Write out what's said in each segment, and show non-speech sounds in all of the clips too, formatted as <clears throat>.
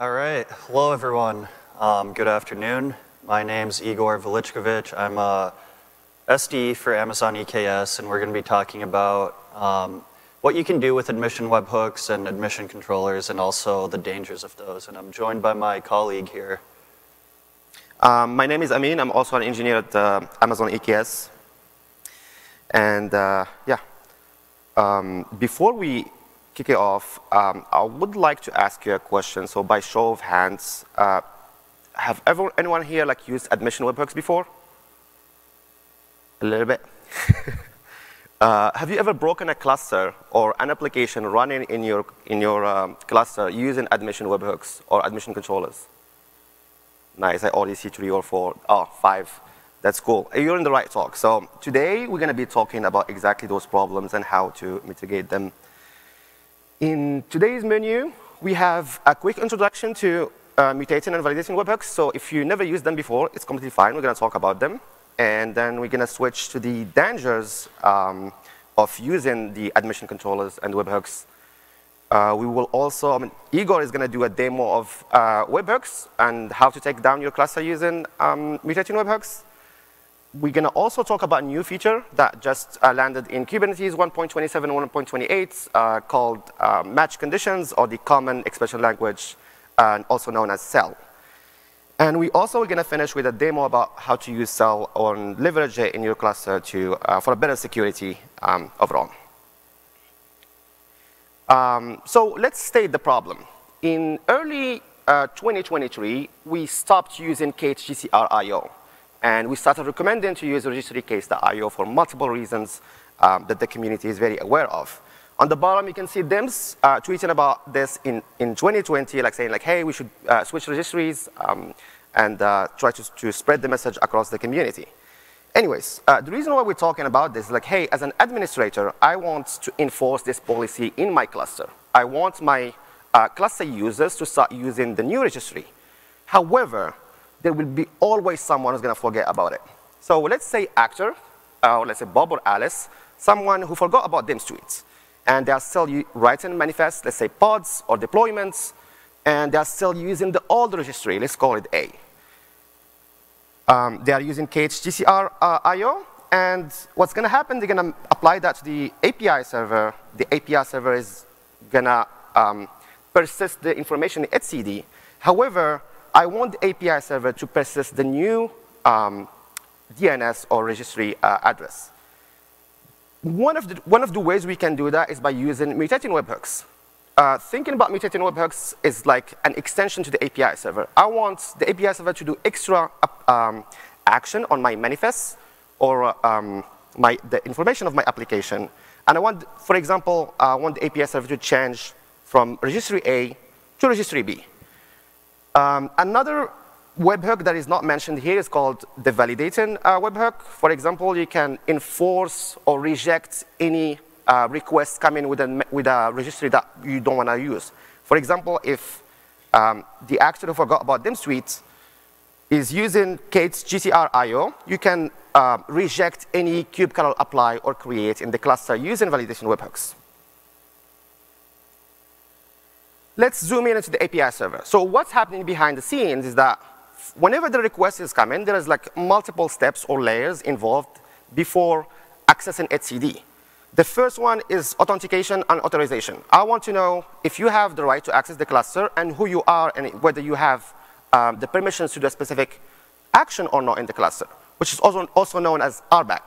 All right. Hello, everyone. Um, good afternoon. My name's Igor Velichkovich. I'm a SDE for Amazon EKS, and we're going to be talking about um, what you can do with admission webhooks and admission controllers, and also the dangers of those. And I'm joined by my colleague here. Um, my name is Amine. I'm also an engineer at uh, Amazon EKS. And uh, yeah, um, before we kick it off, um, I would like to ask you a question. So by show of hands, uh, have ever, anyone here like used admission webhooks before? A little bit. <laughs> uh, have you ever broken a cluster or an application running in your, in your um, cluster using admission webhooks or admission controllers? Nice, I already see three or four. Oh, five. That's cool. You're in the right talk. So today we're going to be talking about exactly those problems and how to mitigate them. In today's menu, we have a quick introduction to uh, mutating and validating webhooks. So if you never used them before, it's completely fine. We're going to talk about them. And then we're going to switch to the dangers um, of using the admission controllers and webhooks. Uh, we will also, I mean, Igor is going to do a demo of uh, webhooks and how to take down your cluster using um, mutating webhooks. We're going to also talk about a new feature that just uh, landed in Kubernetes 1.27 and 1.28 uh, called uh, match conditions or the common expression language, uh, also known as CEL. And we also are going to finish with a demo about how to use CEL or leverage it in your cluster to, uh, for a better security um, overall. Um, so let's state the problem. In early uh, 2023, we stopped using K8s GCR IO. And we started recommending to use registry k8s.io for multiple reasons um, that the community is very aware of. On the bottom, you can see DIMS uh, tweeting about this in, in 2020, like saying like, hey, we should uh, switch registries um, and uh, try to, to spread the message across the community. Anyways, uh, the reason why we're talking about this is like, hey, as an administrator, I want to enforce this policy in my cluster. I want my uh, cluster users to start using the new registry. However, there will be always someone who's going to forget about it. So let's say actor, uh, or let's say Bob or Alice, someone who forgot about DIMS tweets. And they are still writing manifests, let's say pods or deployments, and they are still using the old registry, let's call it A. Um, they are using K8s GCR uh, IO, and what's going to happen, they're going to apply that to the API server. The API server is going to um, persist the information in etcd. However, I want the API server to persist the new um, DNS or registry uh, address. One of, the, one of the ways we can do that is by using mutating webhooks. Uh, thinking about mutating webhooks is like an extension to the API server. I want the API server to do extra um, action on my manifests or um, my, the information of my application. And I want, for example, I want the API server to change from registry A to registry B. Um, another webhook that is not mentioned here is called the validating uh, webhook. For example, you can enforce or reject any uh, request coming with a, with a registry that you don't want to use. For example, if um, the actor who forgot about DIMS tweet is using K8s GCR IO, you can uh, reject any kubectl apply or create in the cluster using validation webhooks. Let's zoom in into the API server. So what's happening behind the scenes is that whenever the request is coming, there is like multiple steps or layers involved before accessing etcd. The first one is authentication and authorization. I want to know if you have the right to access the cluster and who you are and whether you have um, the permissions to do a specific action or not in the cluster, which is also, also known as RBAC.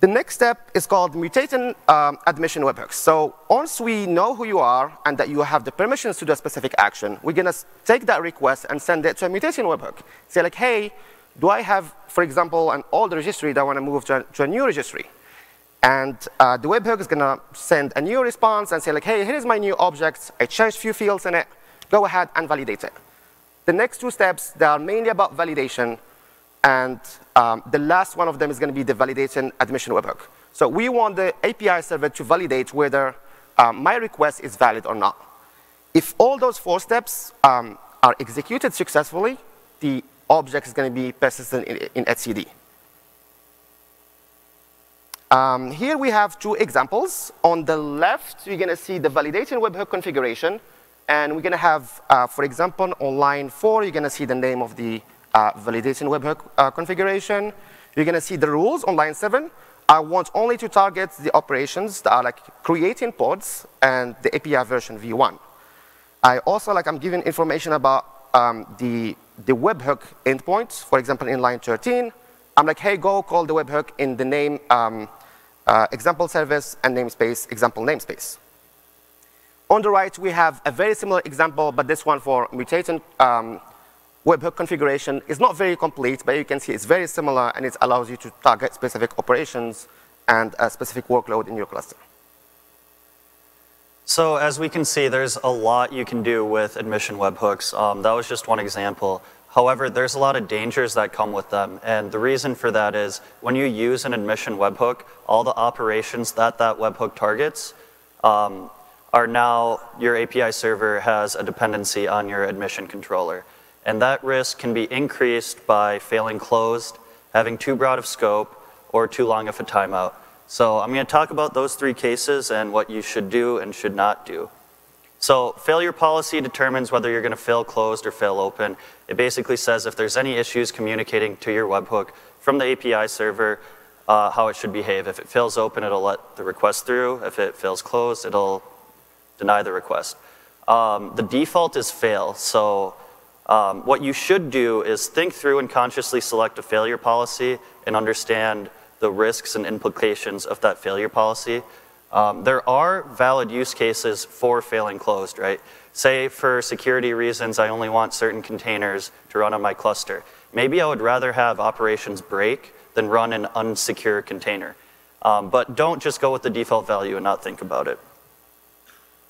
The next step is called mutating um, admission webhooks. So once we know who you are and that you have the permissions to do a specific action, we're going to take that request and send it to a mutation webhook. Say like, hey, do I have, for example, an old registry that I want to move to a, to a new registry? And uh, the webhook is going to send a new response and say like, hey, here's my new object. I changed a few fields in it. Go ahead and validate it. The next two steps, they are mainly about validation and um, the last one of them is going to be the validation admission webhook. So we want the API server to validate whether um, my request is valid or not. If all those four steps um, are executed successfully, the object is going to be persistent in, in etcd. Um, here we have two examples. On the left, you're going to see the validation webhook configuration. And we're going to have, uh, for example, on line four, you're going to see the name of the uh, validation webhook uh, configuration. You're going to see the rules on line seven. I want only to target the operations that are like creating pods and the API version v1. I also like I'm giving information about um, the, the webhook endpoints. For example, in line 13, I'm like, hey, go call the webhook in the name um, uh, example service and namespace example namespace. On the right, we have a very similar example, but this one for mutating um, webhook configuration is not very complete, but you can see it's very similar, and it allows you to target specific operations and a specific workload in your cluster. So as we can see, there's a lot you can do with admission webhooks. Um, that was just one example. However, there's a lot of dangers that come with them. And the reason for that is when you use an admission webhook, all the operations that that webhook targets um, are now your API server has a dependency on your admission controller. And that risk can be increased by failing closed, having too broad of scope, or too long of a timeout. So I'm going to talk about those three cases and what you should do and should not do. So failure policy determines whether you're going to fail closed or fail open. It basically says if there's any issues communicating to your webhook from the API server, uh, how it should behave. If it fails open, it'll let the request through. If it fails closed, it'll deny the request. Um, the default is fail. So um, what you should do is think through and consciously select a failure policy and understand the risks and implications of that failure policy. Um, there are valid use cases for failing closed, right? Say for security reasons, I only want certain containers to run on my cluster. Maybe I would rather have operations break than run an unsecure container. Um, but don't just go with the default value and not think about it.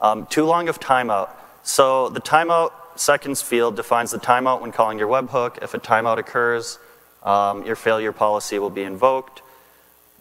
Um, too long of timeout. So the timeout seconds field defines the timeout when calling your webhook. If a timeout occurs, um, your failure policy will be invoked.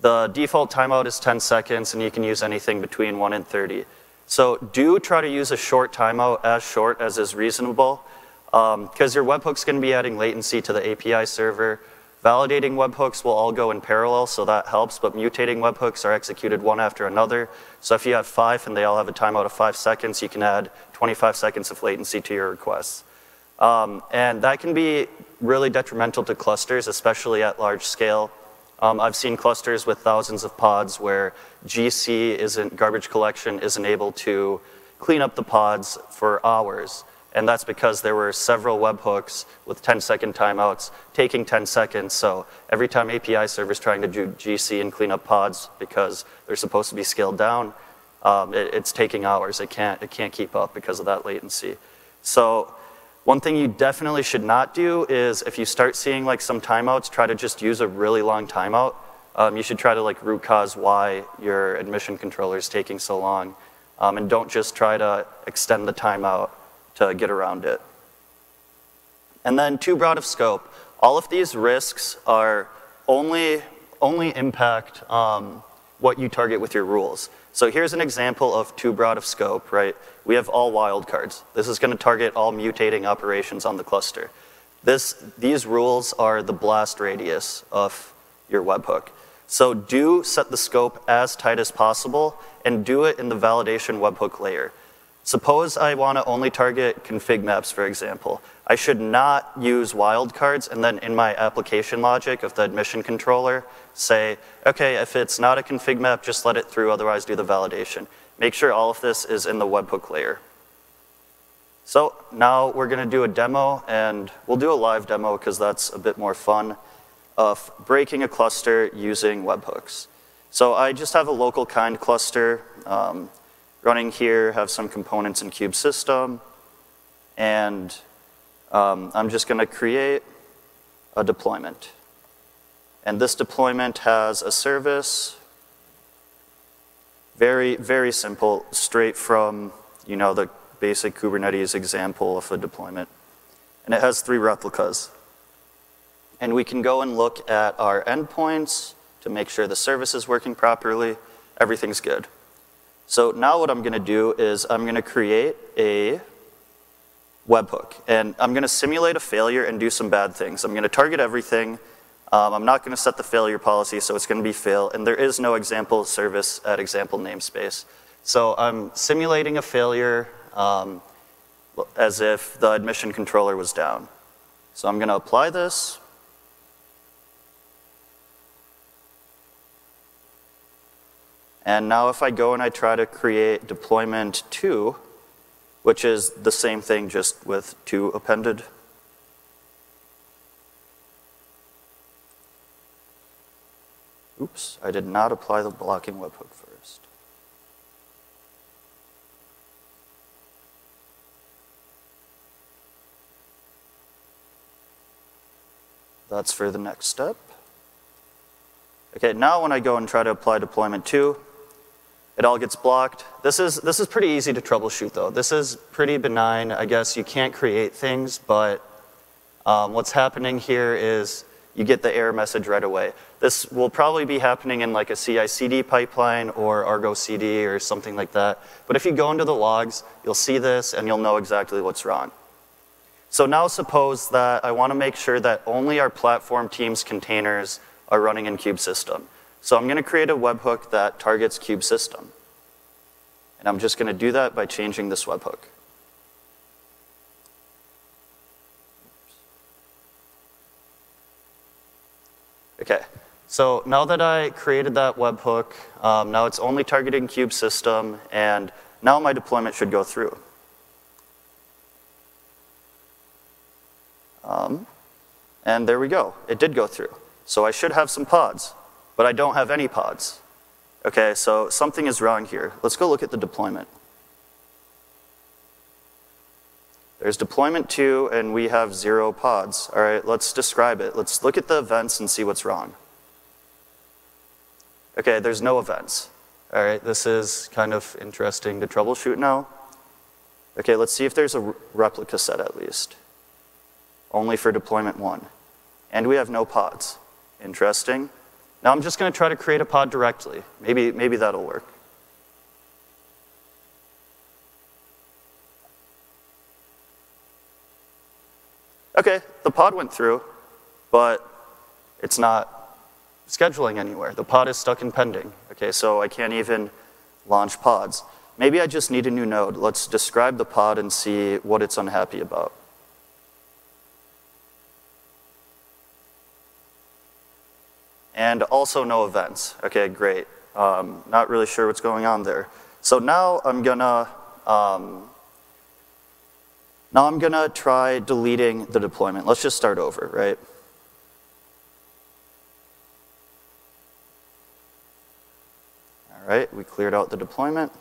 The default timeout is 10 seconds, and you can use anything between 1 and 30. So do try to use a short timeout, as short as is reasonable, because um, your webhook's going to be adding latency to the API server. Validating webhooks will all go in parallel, so that helps, but mutating webhooks are executed one after another. So if you have five and they all have a timeout of five seconds, you can add 25 seconds of latency to your requests. Um, and that can be really detrimental to clusters, especially at large scale. Um, I've seen clusters with thousands of pods where GC isn't, garbage collection isn't able to clean up the pods for hours. And that's because there were several webhooks with 10 second timeouts taking 10 seconds. So every time API servers trying to do GC and clean up pods because they're supposed to be scaled down, um, it, it's taking hours. It can't, it can't keep up because of that latency. So one thing you definitely should not do is if you start seeing like some timeouts, try to just use a really long timeout. Um, you should try to like root cause why your admission controller is taking so long. Um, and don't just try to extend the timeout to get around it. And then too broad of scope. All of these risks are only, only impact um, what you target with your rules. So here's an example of too broad of scope, right? We have all wildcards. This is going to target all mutating operations on the cluster. This, these rules are the blast radius of your webhook. So do set the scope as tight as possible and do it in the validation webhook layer. Suppose I want to only target config maps, for example. I should not use wildcards and then in my application logic of the admission controller say, okay, if it's not a config map, just let it through, otherwise do the validation. Make sure all of this is in the webhook layer. So now we're going to do a demo, and we'll do a live demo because that's a bit more fun, of breaking a cluster using webhooks. So I just have a local kind cluster um, running here, have some components in kube system, and um, I'm just going to create a deployment. And this deployment has a service, very, very simple, straight from, you know, the basic Kubernetes example of a deployment. And it has three replicas. And we can go and look at our endpoints to make sure the service is working properly. Everything's good. So now what I'm going to do is I'm going to create a webhook. And I'm going to simulate a failure and do some bad things. I'm going to target everything. Um, I'm not going to set the failure policy, so it's going to be fail. And there is no example service at example namespace. So I'm simulating a failure, um, as if the admission controller was down. So I'm going to apply this. And now if I go and I try to create deployment 2, which is the same thing just with 2 appended. Oops, I did not apply the blocking webhook first. That's for the next step. Okay, now when I go and try to apply deployment 2, it all gets blocked. This is, this is pretty easy to troubleshoot though. This is pretty benign. I guess you can't create things, but um, what's happening here is you get the error message right away. This will probably be happening in like a CI/CD pipeline or Argo CD or something like that. But if you go into the logs, you'll see this and you'll know exactly what's wrong. So now suppose that I want to make sure that only our platform team's containers are running in kubesystem. So I'm going to create a webhook that targets kube system. And I'm just going to do that by changing this webhook. Okay, so now that I created that webhook, um, now it's only targeting kube system, and now my deployment should go through. Um, and there we go, it did go through. So I should have some pods, but I don't have any pods. Okay, so something is wrong here. Let's go look at the deployment. There's deployment two, and we have zero pods. All right, let's describe it. Let's look at the events and see what's wrong. Okay, there's no events. All right, this is kind of interesting to troubleshoot now. Okay, let's see if there's a replica set at least. Only for deployment one. And we have no pods. Interesting. Now I'm just going to try to create a pod directly. Maybe, maybe that'll work. Okay, the pod went through, but it's not scheduling anywhere. The pod is stuck in pending. Okay, so I can't even launch pods. Maybe I just need a new node. Let's describe the pod and see what it's unhappy about. And also no events. Okay, great. Um, not really sure what's going on there. So now I'm gonna um, now I'm gonna try deleting the deployment. Let's just start over, right? All right, we cleared out the deployment.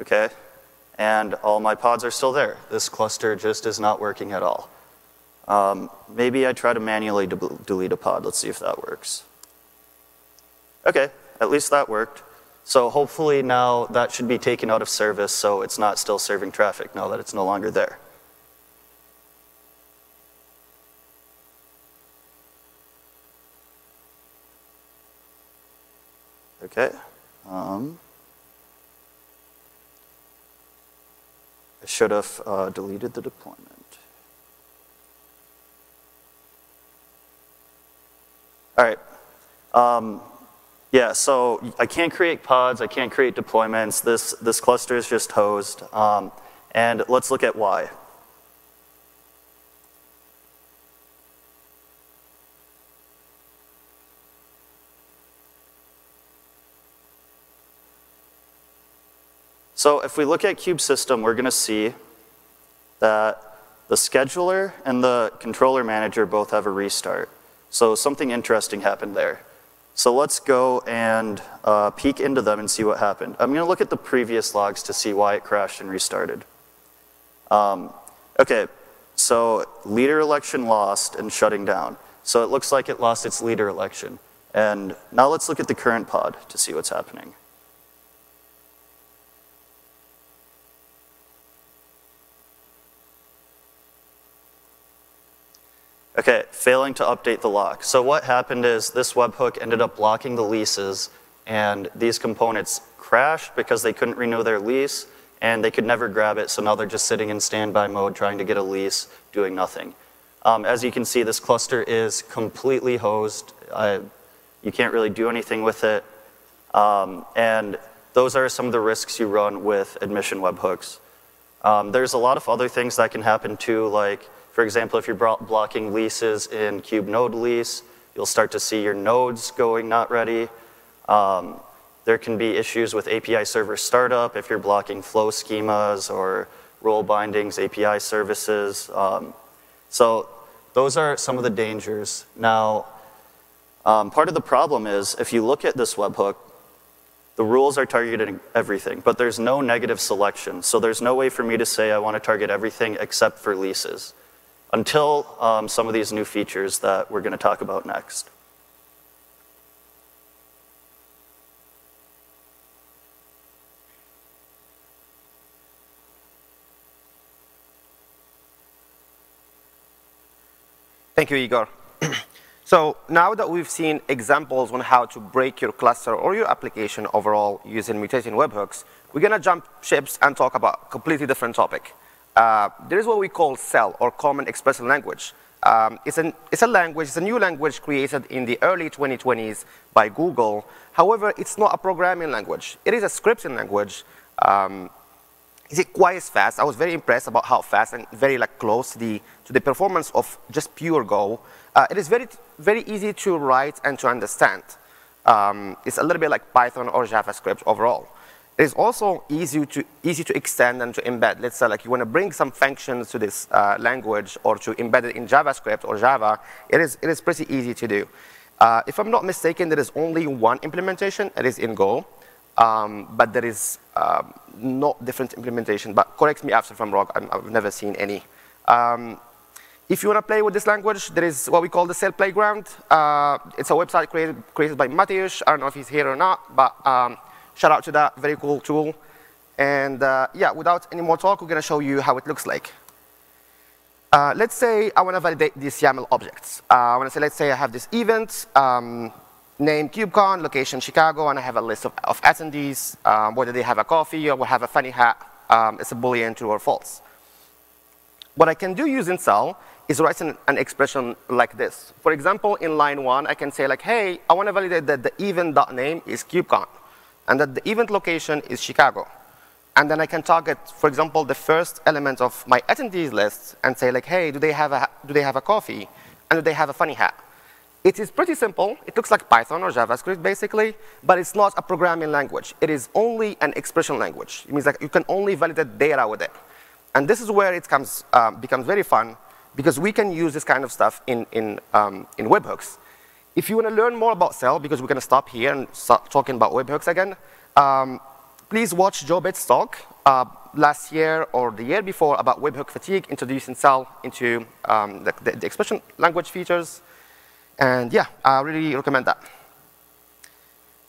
Okay, and all my pods are still there. This cluster just is not working at all. Um, maybe I try to manually de delete a pod. Let's see if that works. Okay, at least that worked. So hopefully now that should be taken out of service so it's not still serving traffic now that it's no longer there. Okay. Um, I should have uh, deleted the deployment. All right. Um, yeah, so I can't create pods, I can't create deployments. This, this cluster is just hosed. Um, and let's look at why. So if we look at kubesystem, we're going to see that the scheduler and the controller manager both have a restart. So something interesting happened there. So let's go and uh, peek into them and see what happened. I'm going to look at the previous logs to see why it crashed and restarted. Um, okay, so leader election lost and shutting down. So it looks like it lost its leader election. And now let's look at the current pod to see what's happening. Okay, failing to update the lock. So what happened is this webhook ended up blocking the leases and these components crashed because they couldn't renew their lease and they could never grab it, so now they're just sitting in standby mode trying to get a lease, doing nothing. Um, as you can see, this cluster is completely hosed. You can't really do anything with it. Um, and those are some of the risks you run with admission webhooks. Um, there's a lot of other things that can happen too, like, for example, if you're blocking leases in kube node lease, you'll start to see your nodes going not ready. Um, there can be issues with API server startup if you're blocking flow schemas or role bindings, API services. Um, so those are some of the dangers. Now, um, part of the problem is if you look at this webhook, the rules are targeting everything, but there's no negative selection. So there's no way for me to say I want to target everything except for leases until um, some of these new features that we're going to talk about next. Thank you, Igor. <clears throat> so now that we've seen examples on how to break your cluster or your application overall using mutating webhooks, we're going to jump ships and talk about a completely different topic. Uh, there is what we call CEL, or Common Expression Language. Um, it's, an, it's a language, it's a new language created in the early 2020s by Google. However, it's not a programming language. It is a scripting language. Um, is it quite as fast? I was very impressed about how fast and very like close to the, to the performance of just pure Go. Uh, it is very, very easy to write and to understand. Um, it's a little bit like Python or JavaScript overall. It is also easy to, easy to extend and to embed. Let's say like you want to bring some functions to this uh, language or to embed it in JavaScript or Java, it is, it is pretty easy to do. Uh, if I'm not mistaken, there is only one implementation. It is in Go. Um, but there is um, not different implementation. But correct me after if I'm wrong. i have never seen any. Um, if you want to play with this language, there is what we call the CEL Playground. Uh, it's a website created, created by Mateusz. I don't know if he's here or not, but um, shout out to that. Very cool tool. And uh, yeah, without any more talk, we're going to show you how it looks like. Uh, let's say I want to validate these YAML objects. Uh, I want to say, let's say I have this event. Um, name KubeCon, location Chicago, and I have a list of, of attendees, um, whether they have a coffee or will have a funny hat. Um, it's a boolean true or false. What I can do using CEL is write an, an, expression like this. For example, in line one, I can say like, hey, I want to validate that the event.name is KubeCon, and that the event location is Chicago. And then I can target, for example, the first element of my attendees list and say like, hey, do they have a, do they have a coffee? And do they have a funny hat? It is pretty simple. It looks like Python or JavaScript, basically, but it's not a programming language. It is only an expression language. It means that you can only validate data with it. And this is where it comes, um, becomes very fun, because we can use this kind of stuff in, in, um, in webhooks. If you want to learn more about CEL, because we're going to stop here and start talking about webhooks again, um, please watch Joe Betz's talk uh, last year or the year before about webhook fatigue, introducing CEL into um, the, the, the expression language features. And yeah, I really recommend that.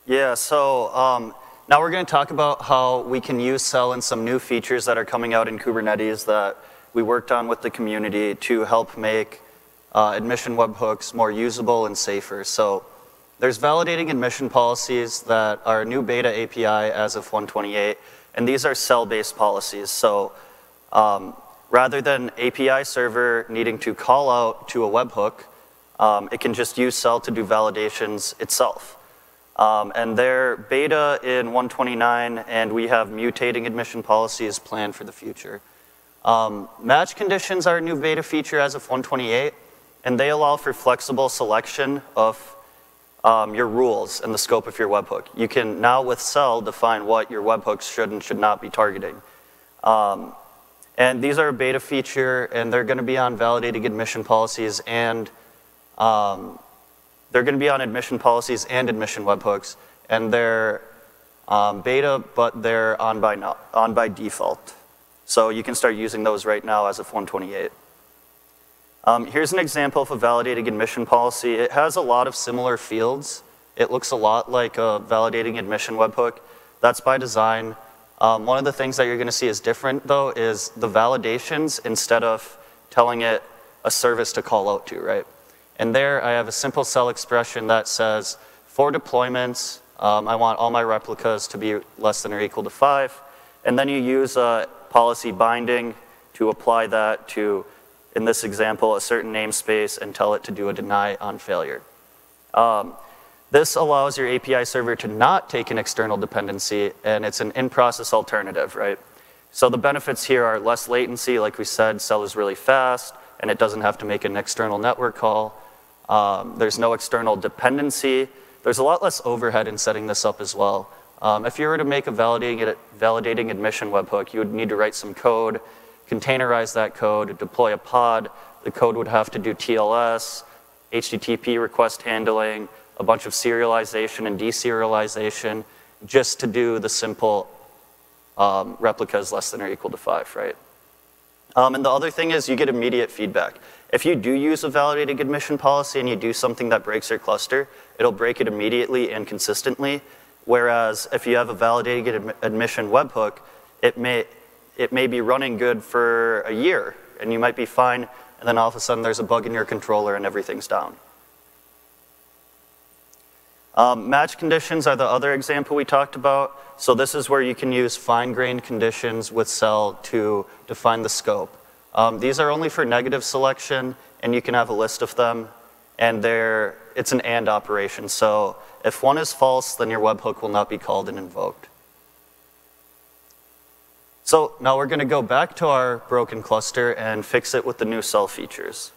Yeah, so um, now we're going to talk about how we can use CEL and some new features that are coming out in Kubernetes that we worked on with the community to help make uh, admission webhooks more usable and safer. So there's validating admission policies that are a new beta API as of 128, and these are CEL-based policies. So um, rather than API server needing to call out to a webhook, um, it can just use CEL to do validations itself. Um, and they're beta in 129, and we have mutating admission policies planned for the future. Um, match conditions are a new beta feature as of 128, and they allow for flexible selection of um, your rules and the scope of your webhook. You can now with CEL define what your webhooks should and should not be targeting. Um, and these are a beta feature, and they're going to be on validating admission policies and um, they're going to be on admission policies and admission webhooks, and they're um, beta, but they're on by, on by default. So you can start using those right now as of 128. Um, here's an example of a validating admission policy. It has a lot of similar fields. It looks a lot like a validating admission webhook. That's by design. Um, one of the things that you're going to see is different, though, is the validations instead of telling it a service to call out to, right? And there I have a simple CEL expression that says, for deployments, um, I want all my replicas to be less than or equal to five. And then you use a policy binding to apply that to, in this example, a certain namespace and tell it to do a deny on failure. Um, this allows your API server to not take an external dependency, and it's an in-process alternative, right? So the benefits here are less latency, like we said, CEL is really fast, and it doesn't have to make an external network call. Um, there's no external dependency. There's a lot less overhead in setting this up as well. Um, if you were to make a validating, validating admission webhook, you would need to write some code, containerize that code, deploy a pod. The code would have to do TLS, HTTP request handling, a bunch of serialization and deserialization, just to do the simple um, replicas less than or equal to five, right? Um, and the other thing is you get immediate feedback. If you do use a validating admission policy and you do something that breaks your cluster, it'll break it immediately and consistently. Whereas if you have a validated admission webhook, it may, it may be running good for a year and you might be fine, and then all of a sudden there's a bug in your controller and everything's down. Um, match conditions are the other example we talked about. So this is where you can use fine-grained conditions with CEL to define the scope. Um, these are only for negative selection, and you can have a list of them, and they're, it's an AND operation. So if one is false, then your webhook will not be called and invoked. So now we're going to go back to our broken cluster and fix it with the new CEL features.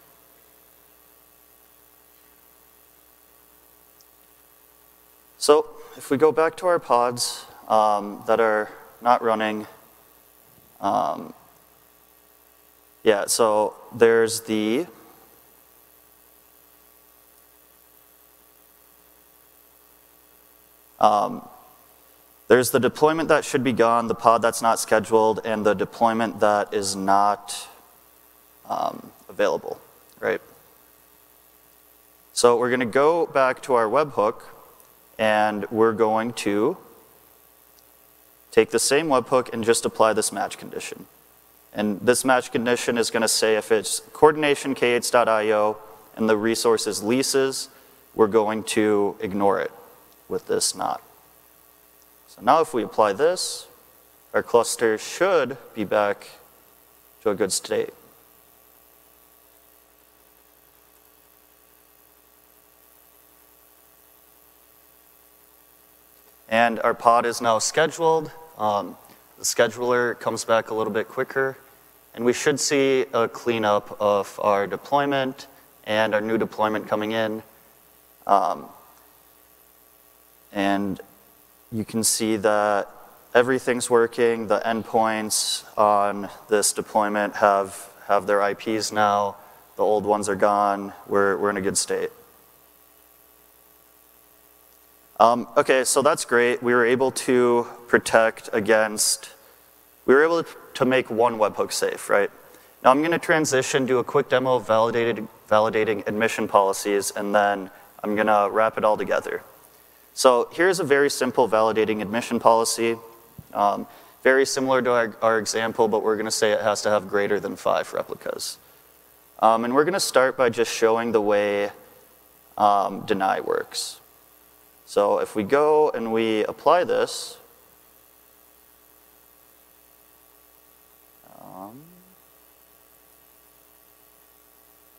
So if we go back to our pods um, that are not running, um, yeah, so there's the um, there's the deployment that should be gone, the pod that's not scheduled, and the deployment that is not um, available, right? So we're going to go back to our webhook and we're going to take the same webhook and just apply this match condition. And this match condition is going to say if it's coordination k8s.io and the resource is leases, we're going to ignore it with this not. So now if we apply this, our cluster should be back to a good state. And our pod is now scheduled. Um, the scheduler comes back a little bit quicker. And we should see a cleanup of our deployment and our new deployment coming in. Um, and you can see that everything's working. The endpoints on this deployment have, have their IPs now. The old ones are gone. We're, we're in a good state. Um, okay, so that's great. We were able to protect against, we were able to make one webhook safe, right? Now I'm going to transition, do a quick demo of validated, validating admission policies, and then I'm going to wrap it all together. So here's a very simple validating admission policy. Um, very similar to our, our, example, but we're going to say it has to have greater than five replicas. Um, and we're going to start by just showing the way um, deny works. So if we go and we apply this, um,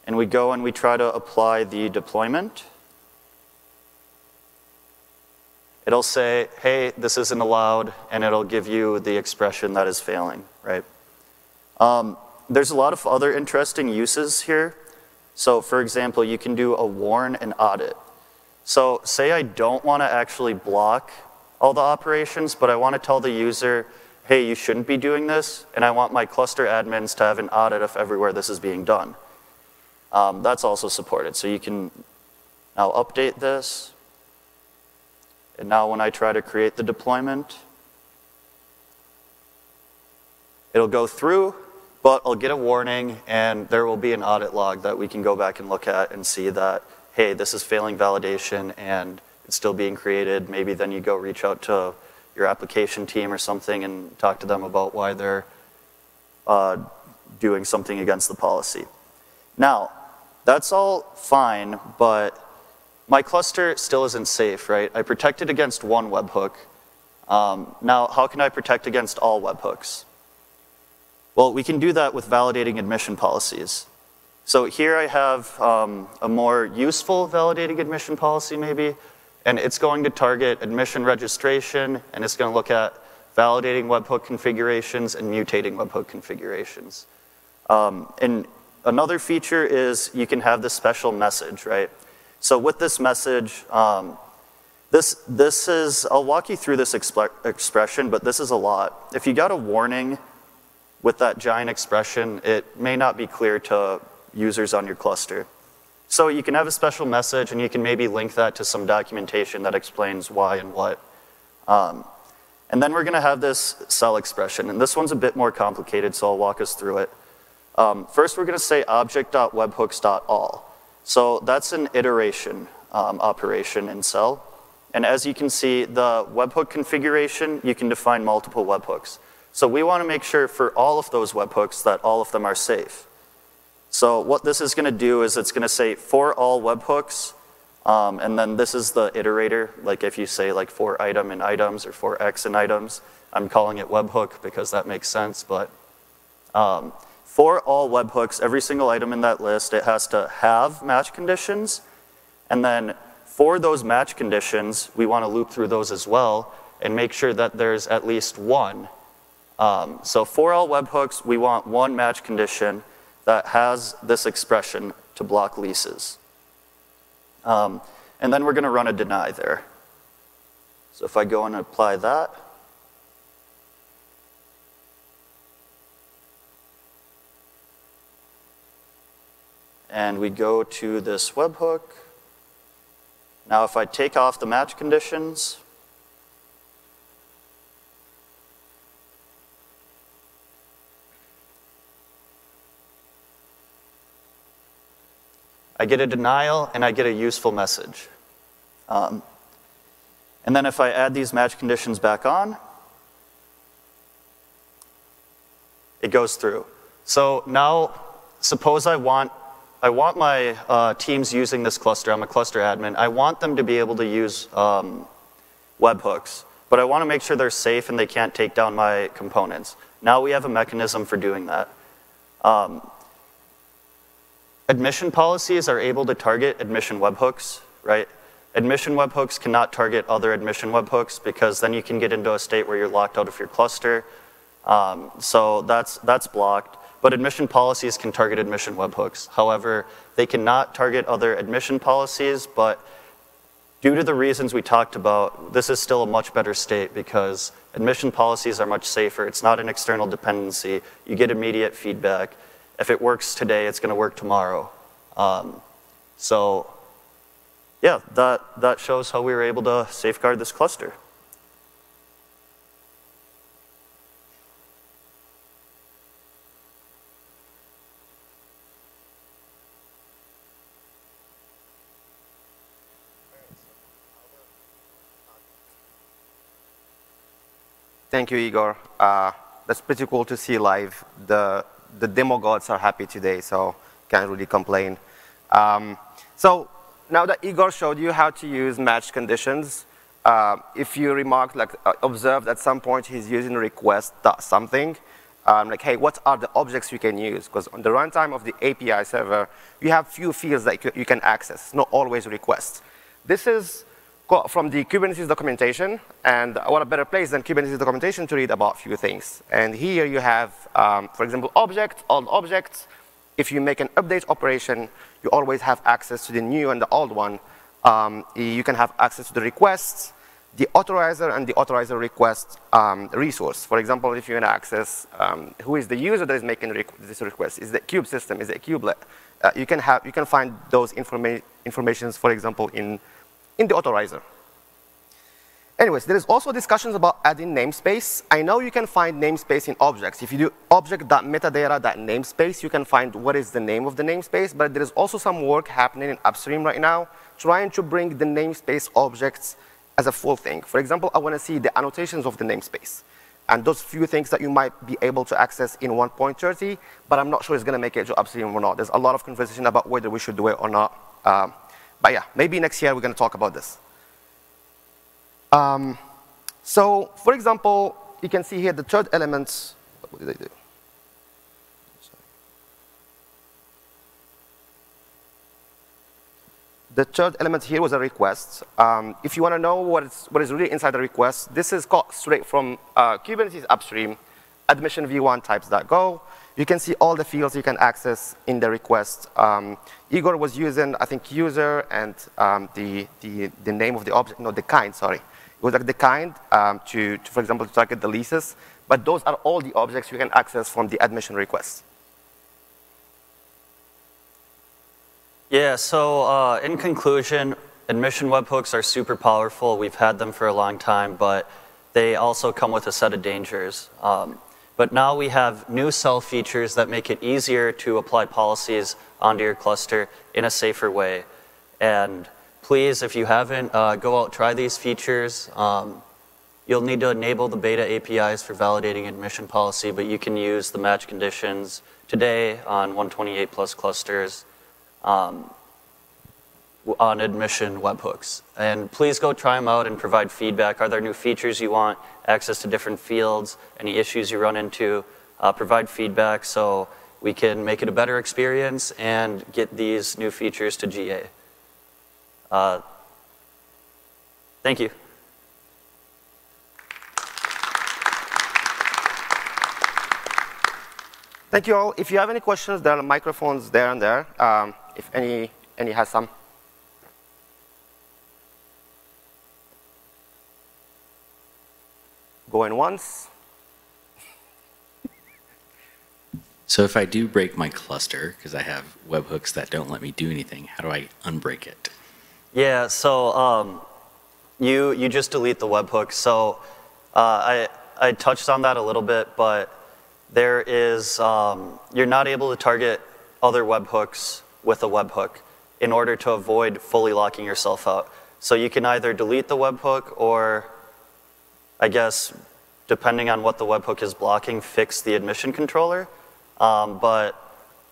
and we go and we try to apply the deployment, it'll say, hey, this isn't allowed, and it'll give you the expression that is failing, right? Um, there's a lot of other interesting uses here. So for example, you can do a warn and audit. So say I don't want to actually block all the operations, but I want to tell the user, hey, you shouldn't be doing this, and I want my cluster admins to have an audit of everywhere this is being done. Um, that's also supported. So you can now update this. And now when I try to create the deployment, it'll go through, but I'll get a warning, and there will be an audit log that we can go back and look at and see that hey, this is failing validation and it's still being created, maybe then you go reach out to your application team or something and talk to them about why they're uh, doing something against the policy. Now, that's all fine, but my cluster still isn't safe, right? I protected against one webhook. Um, now, how can I protect against all webhooks? Well, we can do that with validating admission policies. So here I have um, a more useful validating admission policy maybe, and it's going to target admission registration, and it's going to look at validating webhook configurations, and mutating webhook configurations. Um, and another feature is you can have this special message, right? So with this message, um, this, this is, I'll walk you through this expl- expression, but this is a lot. If you got a warning with that giant expression, it may not be clear to users on your cluster. So you can have a special message and you can maybe link that to some documentation that explains why and what. Um, and then we're going to have this CEL expression. And this one's a bit more complicated, so I'll walk us through it. Um, first, we're going to say object.webhooks.all. So that's an iteration um, operation in CEL. And as you can see, the webhook configuration, you can define multiple webhooks. So we want to make sure for all of those webhooks that all of them are safe. So what this is going to do is it's going to say for all webhooks, um, and then this is the iterator. Like if you say like for item in items or for x in items, I'm calling it webhook because that makes sense. But um, for all webhooks, every single item in that list, it has to have match conditions. And then for those match conditions, we want to loop through those as well and make sure that there's at least one. Um, so for all webhooks, we want one match condition that has this expression to block leases. Um, and then we're going to run a deny there. So if I go and apply that, and we go to this webhook. Now, if I take off the match conditions, I get a denial and I get a useful message. Um, and then if I add these match conditions back on, it goes through. So now, suppose I want I want my uh, teams using this cluster. I'm a cluster admin. I want them to be able to use um, webhooks, but I want to make sure they're safe and they can't take down my components. Now we have a mechanism for doing that. Um, admission policies are able to target admission webhooks, right? Admission webhooks cannot target other admission webhooks because then you can get into a state where you're locked out of your cluster. Um, so that's, that's blocked. But admission policies can target admission webhooks. However, they cannot target other admission policies, but due to the reasons we talked about, this is still a much better state because admission policies are much safer. It's not an external dependency. You get immediate feedback. If it works today, it's going to work tomorrow. Um, so, yeah, that, that shows how we were able to safeguard this cluster. Thank you, Igor. Uh, that's pretty cool to see live. The, the demo gods are happy today, so can't really complain. Um, so now that Igor showed you how to use match conditions, uh, if you remark, like uh, observed at some point he's using request something, um, like, hey, what are the objects you can use? Because on the runtime of the API server, you have few fields that you can access, not always requests. This is from the Kubernetes documentation, and what a better place than Kubernetes documentation to read about a few things. And here you have, um, for example, objects, old objects. If you make an update operation, you always have access to the new and the old one. Um, you can have access to the requests, the authorizer, and the authorizer request um, resource. For example, if you want to access um, who is the user that is making this request, is it kube system, is it kubelet? Uh, you can have, you can find those informa informations, for example, in in the authorizer. Anyways, there is also discussions about adding namespace. I know you can find namespace in objects. If you do object.metadata.namespace, you can find what is the name of the namespace, but there is also some work happening in upstream right now trying to bring the namespace objects as a full thing. For example, I want to see the annotations of the namespace. And those few things that you might be able to access in 1.30, but I'm not sure it's going to make it to upstream or not. There's a lot of conversation about whether we should do it or not. Um, but yeah, maybe next year we're going to talk about this. Um, so, for example, you can see here the third element. What did I do? the third element here was a request. Um, if you want to know what is, what is really inside the request, this is called straight from uh, Kubernetes upstream, admission v1 types.go. You can see all the fields you can access in the request. Um, Igor was using, I think, user and um, the, the, the name of the object, no, the kind, sorry. It was like the kind um, to, to, for example, to target the leases. But those are all the objects you can access from the admission request. Yeah, so uh, in conclusion, admission webhooks are super powerful. We've had them for a long time, but they also come with a set of dangers. Um, but now we have new CEL features that make it easier to apply policies onto your cluster in a safer way. And please, if you haven't, uh, go out, try these features. Um, you'll need to enable the beta APIs for validating admission policy, but you can use the match conditions today on 128 plus clusters um, on admission webhooks. And please go try them out and provide feedback. Are there new features you want, access to different fields, any issues you run into? Uh, provide feedback so we can make it a better experience and get these new features to GA. Uh, thank you. Thank you all. If you have any questions, there are microphones there and there. Um, if any, any has some. Going once. So if I do break my cluster, because I have webhooks that don't let me do anything, how do I unbreak it? Yeah, so um, you, you just delete the webhook. So uh, I, I touched on that a little bit, but there is, um, you're not able to target other webhooks with a webhook in order to avoid fully locking yourself out. So you can either delete the webhook or, I guess, depending on what the webhook is blocking, fix the admission controller. Um, but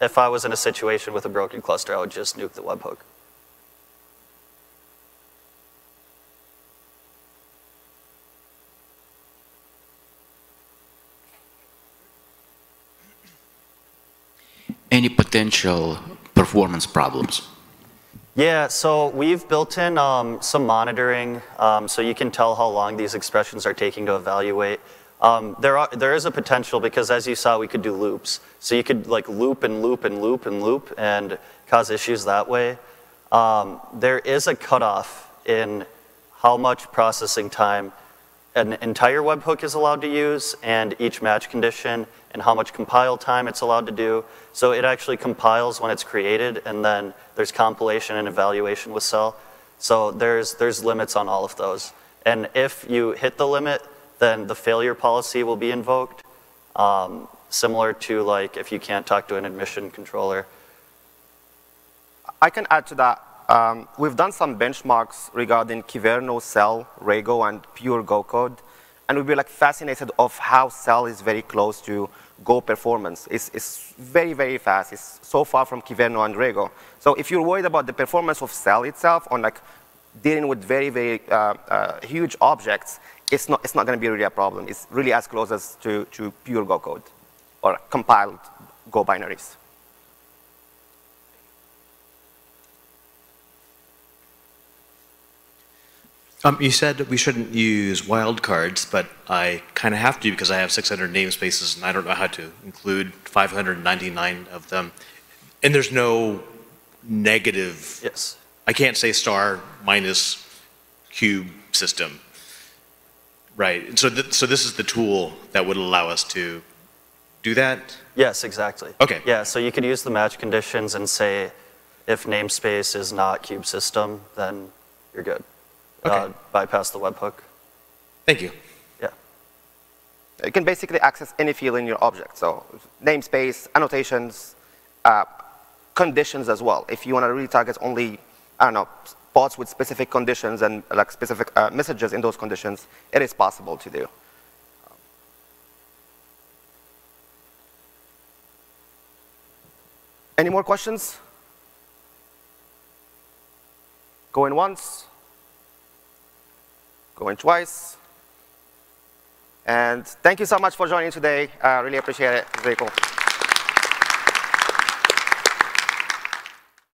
if I was in a situation with a broken cluster, I would just nuke the webhook. Any potential performance problems? Yeah, so we've built in um, some monitoring um, so you can tell how long these expressions are taking to evaluate. Um, there, are, there is a potential because as you saw, we could do loops. So you could like loop and loop and loop and loop and cause issues that way. Um, there is a cutoff in how much processing time an entire webhook is allowed to use and each match condition and how much compile time it's allowed to do. So it actually compiles when it's created and then there's compilation and evaluation with CEL. So there's, there's limits on all of those. And if you hit the limit, then the failure policy will be invoked, um, similar to like if you can't talk to an admission controller. I can add to that. Um, we've done some benchmarks regarding Kyverno, CEL, Rego, and pure Go code. And we'd be like fascinated of how CEL is very close to Go performance. It's, it's very, very fast. It's so far from Kyverno and Rego. So if you're worried about the performance of CEL itself on like dealing with very, very uh, uh, huge objects, it's not, it's not going to be really a problem. It's really as close as to, to pure Go code or compiled Go binaries. Um, you said we shouldn't use wildcards, but I kind of have to because I have 600 namespaces and I don't know how to include 599 of them. And there's no negative. Yes. I can't say star minus kube system. Right. So, th so this is the tool that would allow us to do that? Yes, exactly. Okay. Yeah, so you could use the match conditions and say if namespace is not kube system, then you're good Okay. uh, bypass the webhook. Thank you. Yeah. You can basically access any field in your object. So namespace, annotations, uh, conditions as well. If you want to really target only, I don't know, pods with specific conditions and like specific uh, messages in those conditions, it is possible to do. Any more questions? Going once? Going twice. And thank you so much for joining today. I uh, really appreciate it. It's very cool.